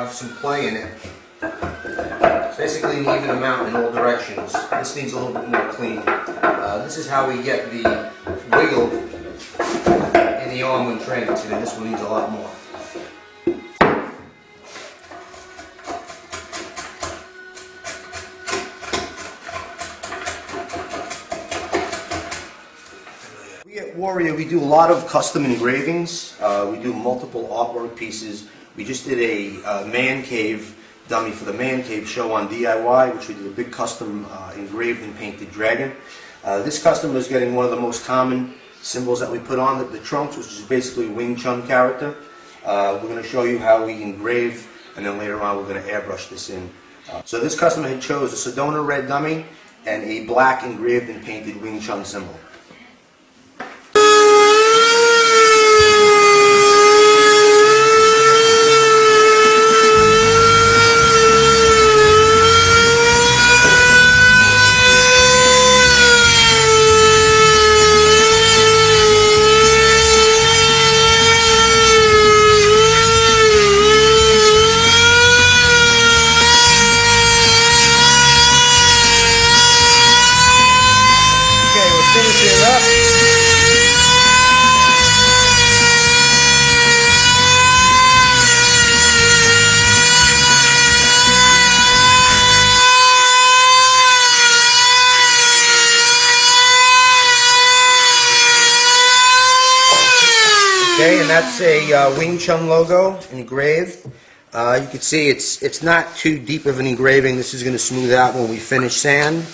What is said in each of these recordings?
have some play in it. It's basically an even amount in all directions. This needs a little bit more clean. Uh, this is how we get the wiggle in the arm when training. See, this one needs a lot more. We at Warrior, we do a lot of custom engravings. Uh, we do multiple artwork pieces. We just did a uh, man cave dummy for the man cave show on DIY, which we did a big custom uh, engraved and painted dragon. Uh, this customer is getting one of the most common symbols that we put on the, the trunks, which is basically Wing Chun character. Uh, we're going to show you how we engrave, and then later on we're going to airbrush this in. Uh, so this customer had chose a Sedona red dummy and a black engraved and painted Wing Chun symbol. Okay, and that's a uh, Wing Chun logo engraved. Uh, you can see it's it's not too deep of an engraving. This is going to smooth out when we finish sand.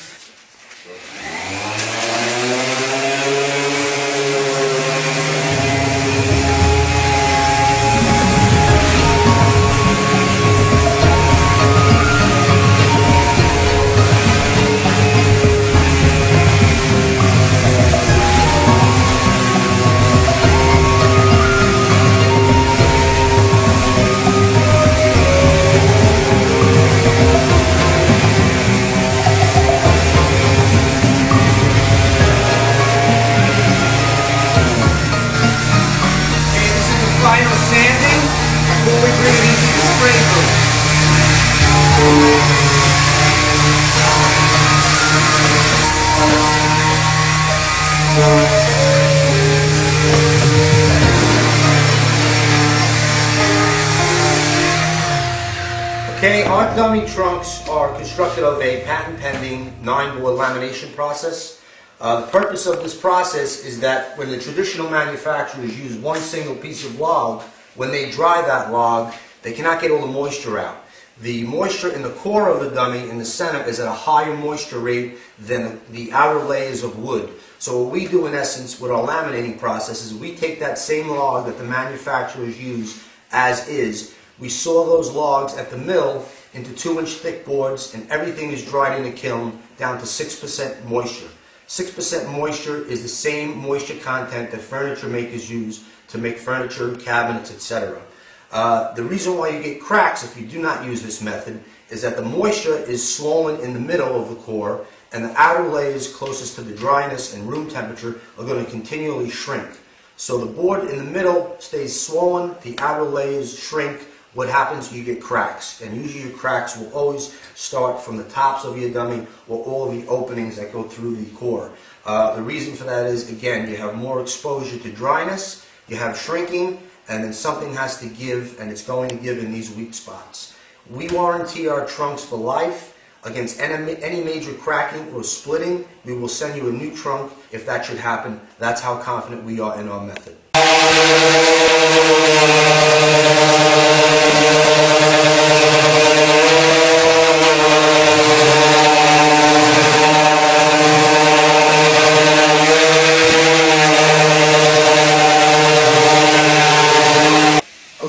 Okay, our dummy trunks are constructed of a patent pending nine board lamination process. Uh, the purpose of this process is that when the traditional manufacturers use one single piece of log, when they dry that log, they cannot get all the moisture out. The moisture in the core of the dummy in the center is at a higher moisture rate than the outer layers of wood. So what we do in essence with our laminating process is we take that same log that the manufacturers use as is, we saw those logs at the mill into two inch thick boards and everything is dried in the kiln down to 6% moisture. 6% moisture is the same moisture content that furniture makers use to make furniture, cabinets, etc. Uh, the reason why you get cracks if you do not use this method is that the moisture is swollen in the middle of the core and the outer layers closest to the dryness and room temperature are going to continually shrink. So the board in the middle stays swollen, the outer layers shrink. What happens? You get cracks. And usually your cracks will always start from the tops of your dummy or all the openings that go through the core. Uh, the reason for that is, again, you have more exposure to dryness, you have shrinking, and then something has to give, and it's going to give in these weak spots. We warranty our trunks for life. Against any any major cracking or splitting, we will send you a new trunk if that should happen. That's how confident we are in our method.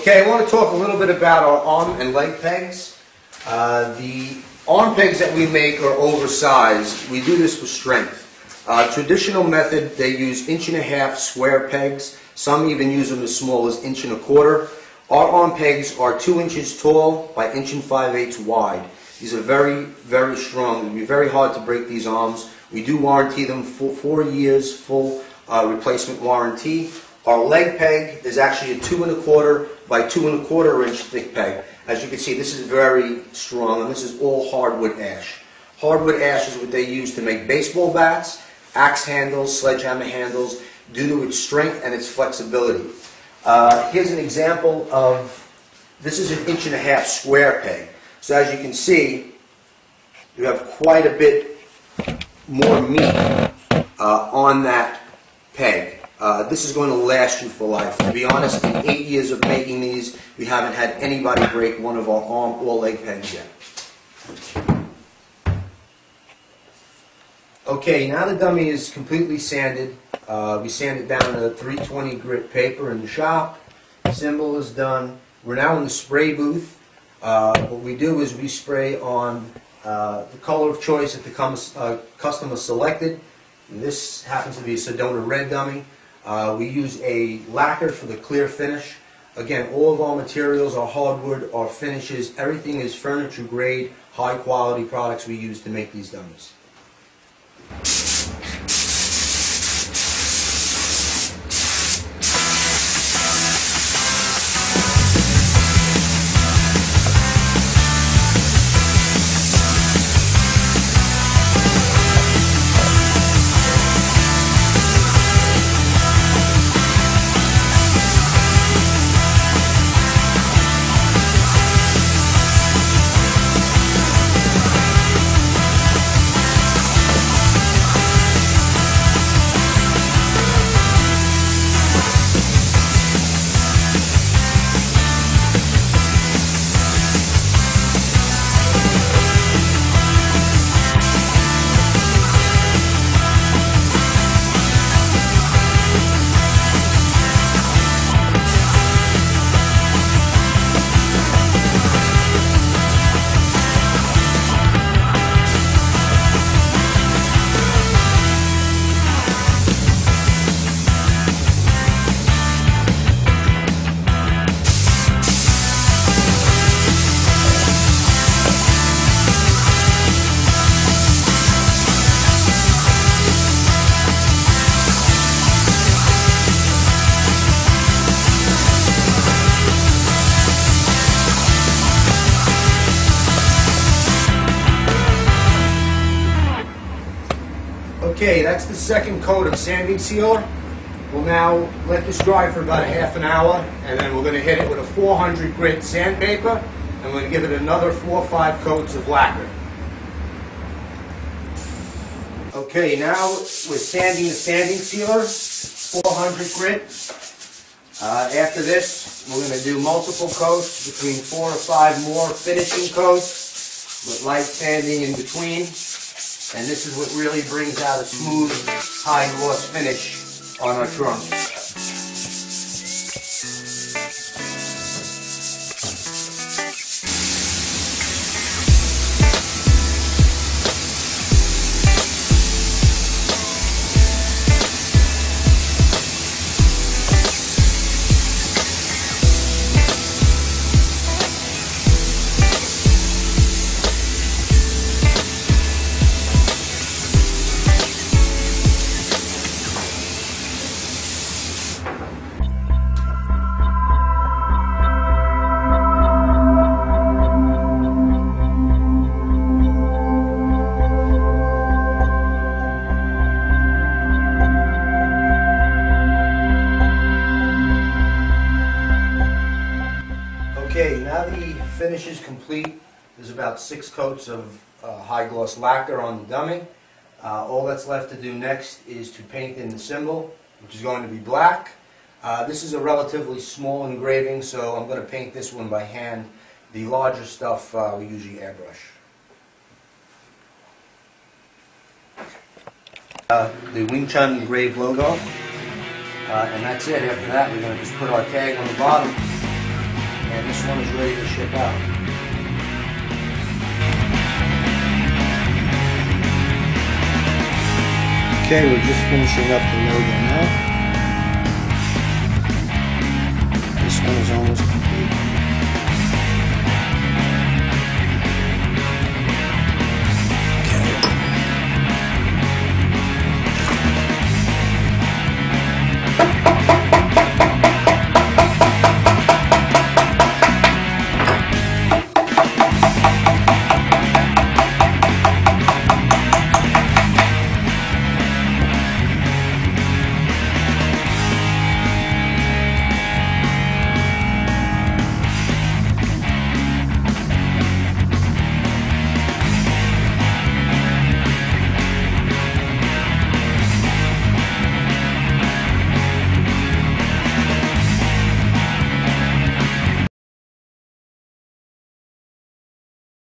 Okay, I want to talk a little bit about our arm and leg pegs. Uh, the arm pegs that we make are oversized. We do this for strength. Uh, traditional method, they use inch and a half square pegs. Some even use them as small as inch and a quarter. Our arm pegs are two inches tall by inch and five eighths wide. These are very, very strong. It would be very hard to break these arms. We do warranty them for four years, full uh, replacement warranty. Our leg peg is actually a two and a quarter by two and a quarter inch thick peg. As you can see, this is very strong, and this is all hardwood ash. Hardwood ash is what they use to make baseball bats, axe handles, sledgehammer handles, due to its strength and its flexibility. Uh, here's an example of, this is an inch and a half square peg. So as you can see, you have quite a bit more meat uh, on that peg. Uh, this is going to last you for life. To be honest, in eight years of making these, we haven't had anybody break one of our arm or leg pegs yet. Okay, now the dummy is completely sanded. Uh, we sand it down to 320 grit paper in the shop. Symbol is done. We're now in the spray booth. Uh, what we do is we spray on uh, the color of choice that the uh, customer selected. This happens to be a Sedona red dummy. Uh, we use a lacquer for the clear finish. Again, all of our materials are hardwood, our finishes, everything is furniture grade, high quality products we use to make these dummies. Okay, that's the second coat of sanding sealer. We'll now let this dry for about a half an hour, and then we're going to hit it with a 400 grit sandpaper, and we're going to give it another four or five coats of lacquer. Okay, now we're sanding the sanding sealer, 400 grit. Uh, after this, we're going to do multiple coats, between four or five more finishing coats, with light sanding in between. And this is what really brings out a smooth, high gloss finish on our trunks. Six coats of uh, high gloss lacquer on the dummy. Uh, all that's left to do next is to paint in the symbol, which is going to be black. Uh, this is a relatively small engraving, so I'm going to paint this one by hand. The larger stuff uh, we usually airbrush. Uh, the Wing Chun engraved logo. Uh, and that's it. After that, we're going to just put our tag on the bottom and this one is ready to ship out. Okay, we're just finishing up the logo now. This one is almost